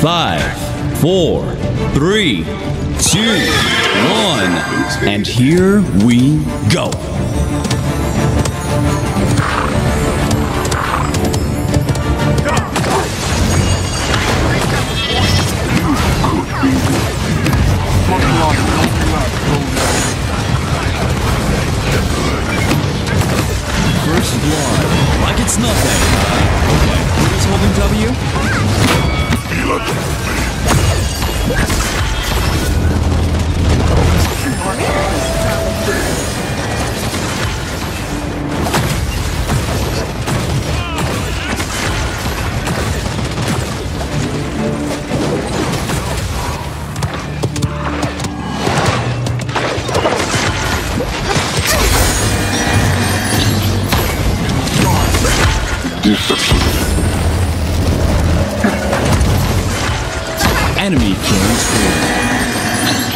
Five, four, three, two, one. And here we go. First blood. Like it's nothing. Okay, who's holding W? Enemy killing spree. Witness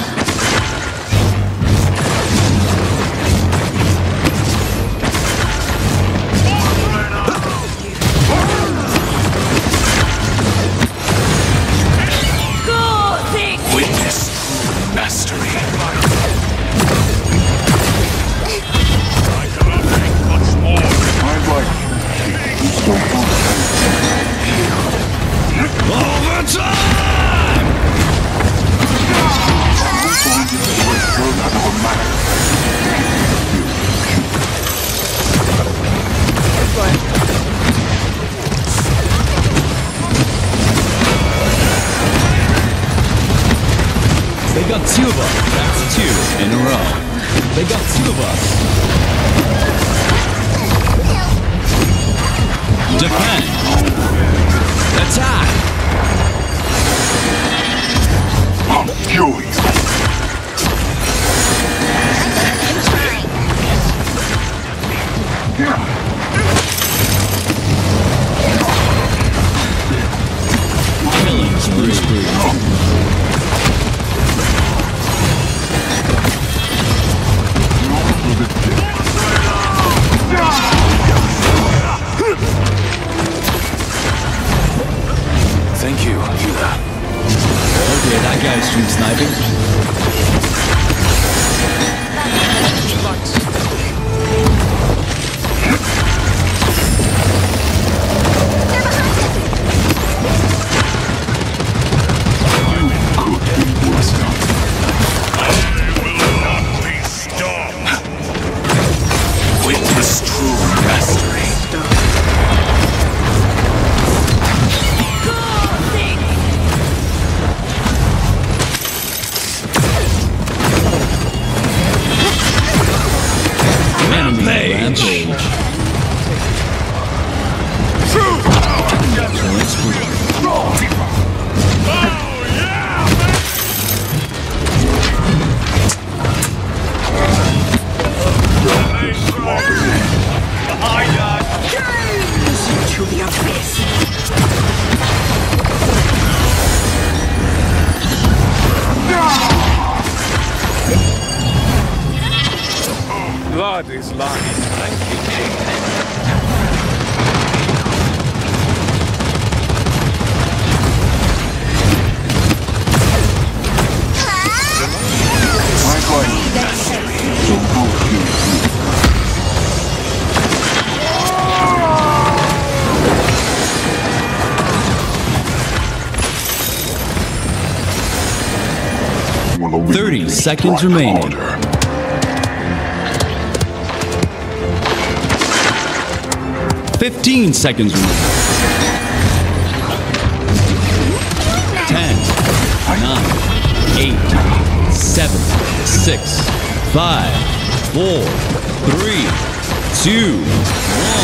in a row. They got two of us. Defend. Attack. I'm furious. Killing Enemy Seconds remaining. Fifteen seconds remaining. Ten, nine, eight, seven, six, five, four, three, two, one.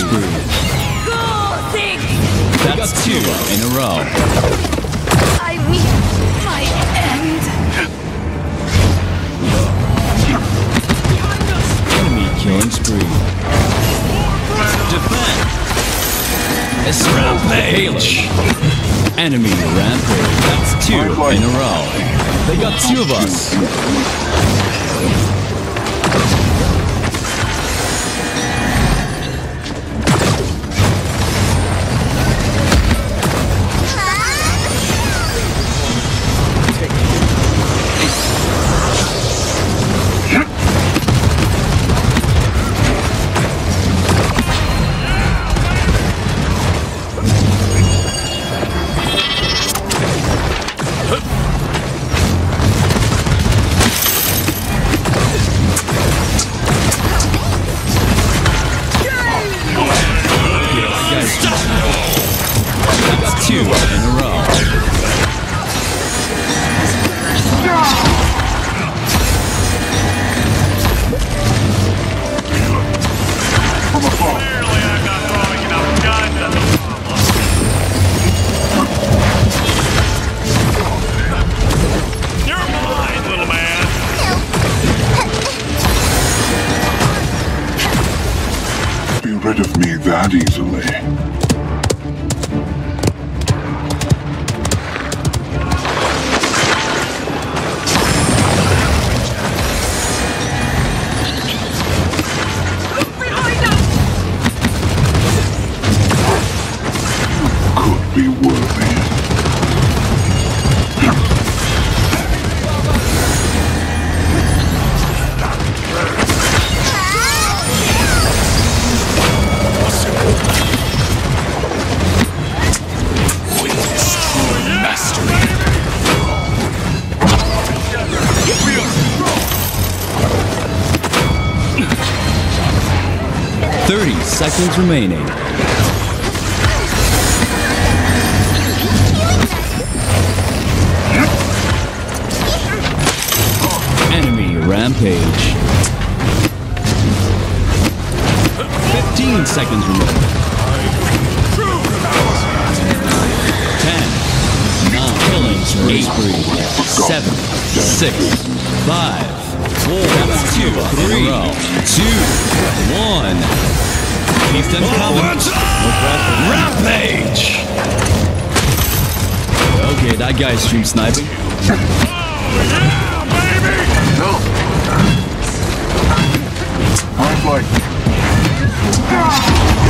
Spree. That's two in a row. I meet my end. Enemy killing spree. Defend. It's rampage. Enemy rampage. That's two in a row. They got two of us. Be rid of me that easily. Seconds remaining. Enemy rampage. Fifteen seconds remaining. Ten, nine, killing spree, seven, six, five, four, that's two, three, two, one. He's done coming. Rampage! Okay, that guy's stream sniping. I'd like An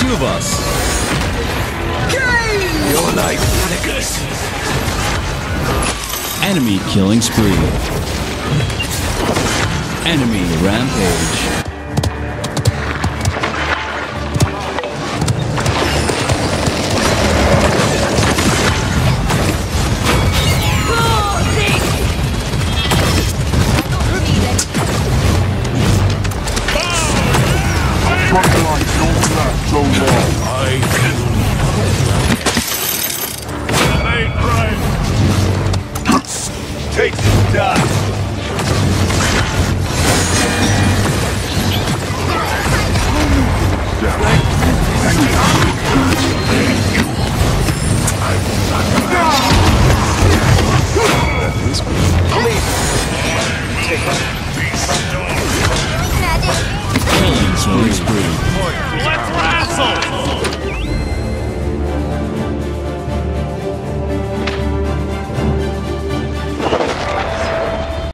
Two of us. You're like Atticus. Enemy killing spree. Enemy rampage.